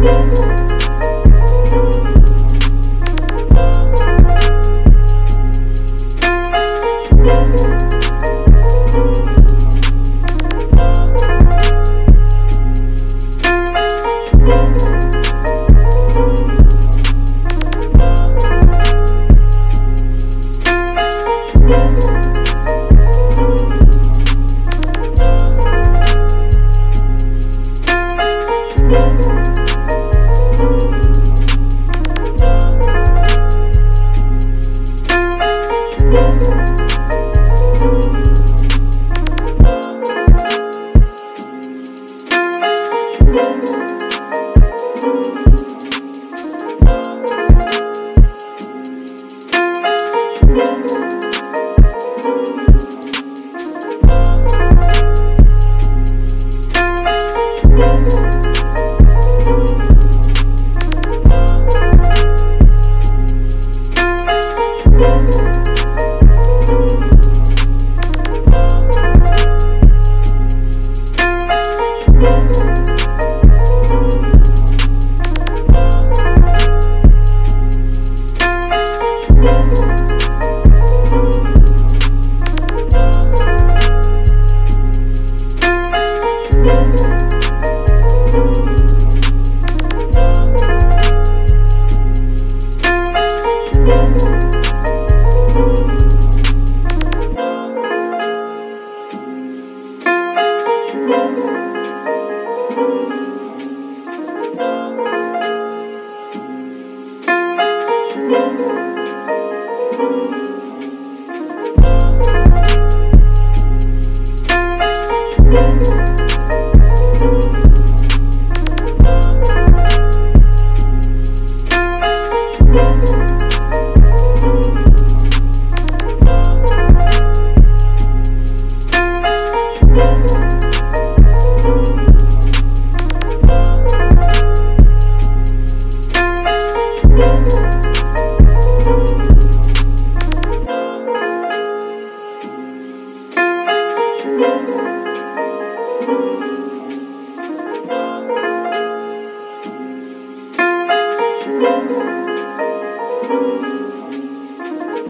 Twister! Thank thank you